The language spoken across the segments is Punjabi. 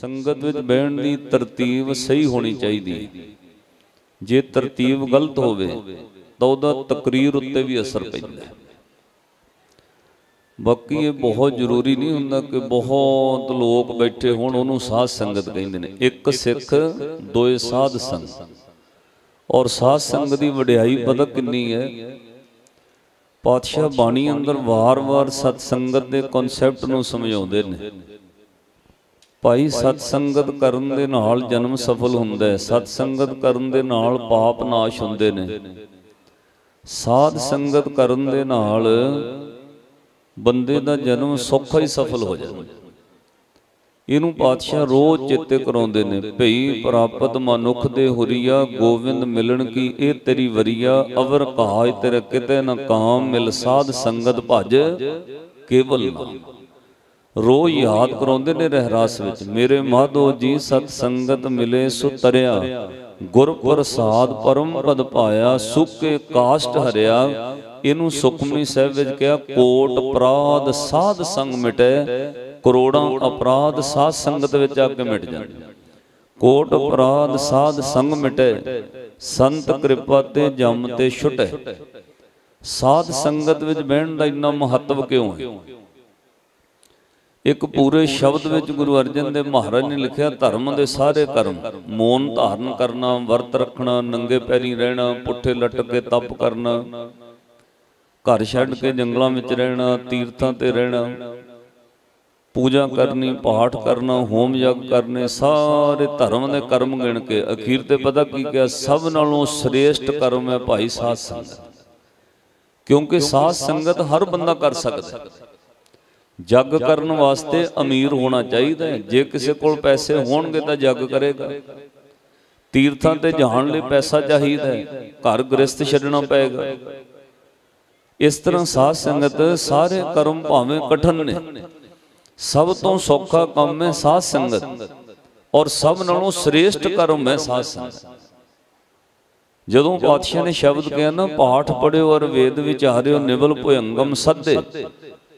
ਸੰਗਤ ਵਿੱਚ ਬਹਿਣ ਦੀ ਤਰਤੀਬ ਸਹੀ ਹੋਣੀ ਚਾਹੀਦੀ। ਜੇ ਤਰਤੀਬ ਗਲਤ ਹੋਵੇ, ਤਾਂ ਉਹਦਾ ਤਕਰੀਰ ਉੱਤੇ ਵੀ ਅਸਰ ਪੈਂਦਾ ਬਾਕੀ ਇਹ ਬਹੁਤ ਜ਼ਰੂਰੀ ਨਹੀਂ ਹੁੰਦਾ ਕਿ ਬਹੁਤ ਲੋਕ ਬੈਠੇ ਹੋਣ, ਉਹਨੂੰ ਸਾਧ ਸੰਗਤ ਕਹਿੰਦੇ ਨੇ। ਇੱਕ ਸਿੱਖ, ਦੋਏ ਸਾਧ ਸੰਗ। ਔਰ ਸਾਧ ਸੰਗਤ ਦੀ ਵਡਿਆਈ ਪਤਾ ਕਿੰਨੀ ਹੈ? ਪਾਤਸ਼ਾਹ ਬਾਣੀ ਅੰਦਰ ਵਾਰ-ਵਾਰ ਸਤ ਸੰਗਤ ਦੇ ਕਨਸੈਪਟ ਨੂੰ ਸਮਝਾਉਂਦੇ ਨੇ। ਭਾਈ ਸਤ ਸੰਗਤ ਕਰਨ ਦੇ ਨਾਲ ਜਨਮ ਸਫਲ ਹੁੰਦਾ ਹੈ। ਸਤ ਸੰਗਤ ਕਰਨ ਦੇ ਨਾਲ ਪਾਪ ਨਾਸ਼ ਹੁੰਦੇ ਨੇ। ਸਾਧ ਸੰਗਤ ਕਰਨ ਦੇ ਨਾਲ ਬੰਦੇ ਦਾ ਜਨਮ ਸੌਖਾ ਹੀ ਸਫਲ ਹੋ ਜਾਂਦਾ ਇਹਨੂੰ ਪਾਤਸ਼ਾਹ ਰੋਜ਼ ਚੇਤੇ ਕਰਾਉਂਦੇ ਨੇ, ਭਈ ਪ੍ਰਾਪਤ ਮਨੁੱਖ ਦੇ ਹੁਰੀਆ, ਗੋਵਿੰਦ ਮਿਲਣ ਕੀ? ਇਹ ਤੇਰੀ ਵਰੀਆ, ਅਵਰ ਕਾਜ ਤੇਰੇ ਕਿਤੇ ਨਾ ਕਾਮ ਮਿਲ। ਸਾਧ ਸੰਗਤ ਭਜ ਕੇਵਲ ਨਾਮ। ਰੋਜ਼ ਯਾਦ ਕਰਾਉਂਦੇ ਨੇ ਰਹਿਰਾਸ ਵਿੱਚ। ਮੇਰੇ ਮਾਧੋ ਜੀ, ਸਤ ਸੰਗਤ ਮਿਲੇ ਸੋ ਤਰਿਆ ਗੁਰ ਪ੍ਰਸਾਦ ਪਰਮ ਪਦ ਪਾਇਆ, ਸੁਕੇ ਕਾਸ਼ਟ ਹਰਿਆ। ਇਹਨੂੰ ਸੁਖਮਨੀ ਸਾਹਿਬ ਵਿੱਚ ਕਿਹਾ, ਕੋਟ ਅਪਰਾਧ ਸਾਧ ਸੰਗ ਮਿਟੇ, ਕਰੋੜਾਂ ਅਪਰਾਧ ਸਾਧ ਸੰਗਤ ਵਿੱਚ ਆ ਕੇ ਮਿਟ ਜਾਂਦੇ ਕੋਟ ਅਪਰਾਧ ਸਾਧ ਸੰਗ ਮਿਟੇ, ਸੰਤ ਕਿਰਪਾ ਤੇ ਜਮ ਤੇ ਛੁਟੇ। ਸਾਧ ਸੰਗਤ ਵਿੱਚ ਬਹਿਣ ਦਾ ਇੰਨਾ ਮਹੱਤਵ ਕਿਉਂ ਹੈ? ਇੱਕ ਪੂਰੇ ਸ਼ਬਦ ਵਿੱਚ ਗੁਰੂ ਅਰਜਨ ਦੇਵ ਮਹਾਰਾਜ ਨੇ ਲਿਖਿਆ ਧਰਮ ਦੇ ਸਾਰੇ ਕਰਮ। ਮੌਨ ਧਾਰਨ ਕਰਨਾ ਵਰਤ ਰੱਖਣਾ ਨੰਗੇ ਪੈਰੀ ਰਹਿਣਾ ਪੁੱਠੇ ਲਟਕ ਕੇ ਤਪ ਕਰਨਾ ਘਰ ਛੱਡ ਕੇ ਜੰਗਲਾਂ ਵਿੱਚ ਰਹਿਣਾ ਤੀਰਥਾਂ ਤੇ ਰਹਿਣਾ ਪੂਜਾ ਕਰਨੀ ਪਾਠ ਕਰਨਾ ਹੋਮ ਯਗ ਕਰਨੇ ਸਾਰੇ ਧਰਮ ਦੇ ਕਰਮ ਗਿਣ ਕੇ। ਅਖੀਰ ਤੇ ਪਤਾ ਕੀ ਕਿਹਾ? ਸਭ ਨਾਲੋਂ ਸ੍ਰੇਸ਼ਟ ਕਰਮ ਹੈ ਭਾਈ ਸਾਧ ਸੰਗਤ। ਕਿਉਂਕਿ ਸਾਧ ਸੰਗਤ ਹਰ ਬੰਦਾ ਕਰ ਸਕਦਾ। ਹੈ ਜੱਗ ਕਰਨ ਵਾਸਤੇ ਅਮੀਰ ਹੋਣਾ ਚਾਹੀਦਾ ਹੈ। ਜੇ ਕਿਸੇ ਕੋਲ ਪੈਸੇ ਹੋਣਗੇ ਤਾਂ ਜੱਗ ਕਰੇਗਾ। ਤੀਰਥਾਂ ਤੇ ਜਾਣ ਲਈ ਪੈਸਾ ਚਾਹੀਦਾ ਹੈ। ਘਰ ਗ੍ਰਸਥ ਛੱਡਣਾ ਪਏਗਾ। ਇਸ ਤਰ੍ਹਾਂ ਸਾਧ ਸੰਗਤ ਸਾਰੇ ਕਰਮ ਭਾਵੇਂ ਕਠਨ ਨੇ। ਸਭ ਤੋਂ ਸੌਖਾ ਕੰਮ ਹੈ ਸਾਧ ਸੰਗਤ। ਔਰ ਸਭ ਨਾਲੋਂ ਸ੍ਰੇਸ਼ਟ ਕਰਮ ਹੈ ਸਾਧ ਸੰਗਤ। ਜਦੋਂ ਪਾਤਸ਼ਾਹ ਨੇ ਸ਼ਬਦ ਕਿਹਾ ਨਾ ਪਾਠ ਪੜਿਓ ਔਰ ਵੇਦ ਵਿਚਾਰਿਓ ਨਿਵਲ ਭੁਯੰਗਮ ਸੱਦੇ।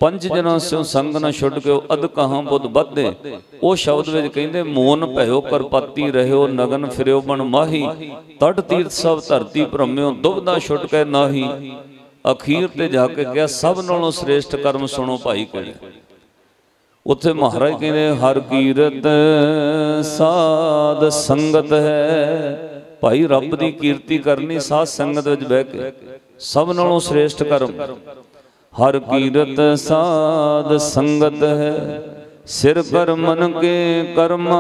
ਪੰਜ ਜਨਾਂ ਸਿਓ ਸੰਗ ਨਾ ਛੁੱਟ ਕੇ ਅਦ ਕਹਾਂ ਬੁੱਧ ਬੱਧੇ ਉਹ ਸ਼ਬਦ ਵਿੱਚ ਕਹਿੰਦੇ, ਮੋਨ ਭਇਓ ਕਰਪਾਤੀ ਰਹਿਓ, ਨਗਨ ਫਿਰਿਓ ਬਣ ਮਾਹੀ। ਤਟ ਤੀਰਥ ਸਭ ਧਰਤੀ ਭ੍ਰਮਿਓ ਦੁਬਦਾ ਛੁੱਟ ਕੇ ਨਾਹੀ। ਅਖੀਰ ਤੇ ਜਾ ਕੇ ਕਿਹਾ, ਸਭ ਨਾਲੋਂ ਸ੍ਰੇਸ਼ਟ ਕਰਮ ਸੁਣੋ ਭਾਈ ਕੋਈ ਉੱਥੇ ਮਹਾਰਾਜ ਕਹਿੰਦੇ, ਹਰ ਕੀਰਤ ਸਾਧ ਸੰਗਤ ਹੈ। ਭਾਈ ਰੱਬ ਦੀ ਕੀਰਤੀ ਕਰਨੀ, ਸਾਧ ਸੰਗਤ ਵਿੱਚ ਬਹਿ ਕੇ। ਸਭ ਨਾਲੋਂ ਸ੍ਰੇਸ਼ਟ ਕਰਮ। ਹਰ ਕੀਰਤ ਸਾਧ ਸੰਗਤ ਹੈ, ਸਿਰ ਕਰ ਮਨ ਕੇ ਕਰਮਾ।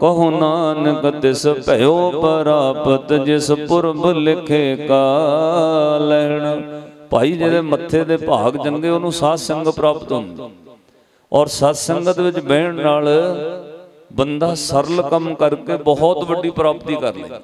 ਕਹੋ ਨਾਨਕ ਤਿਸ ਭਇਓ ਪ੍ਰਾਪਤ, ਜਿਸ ਪੁਰਬ ਲਿਖੇ ਕਾ ਲੈਣ। ਭਾਈ ਜਿਹਦੇ ਮੱਥੇ ਦੇ ਭਾਗ ਚੰਗੇ ਉਹਨੂੰ ਸਾਧ ਸੰਗ ਪ੍ਰਾਪਤ ਹੁੰਦਾ। ਔਰ ਸਤ ਸੰਗਤ ਵਿੱਚ ਬਹਿਣ ਨਾਲ ਬੰਦਾ ਸਰਲ ਕੰਮ ਕਰਕੇ ਬਹੁਤ ਵੱਡੀ ਪ੍ਰਾਪਤੀ ਕਰ ਲੈਂਦਾ।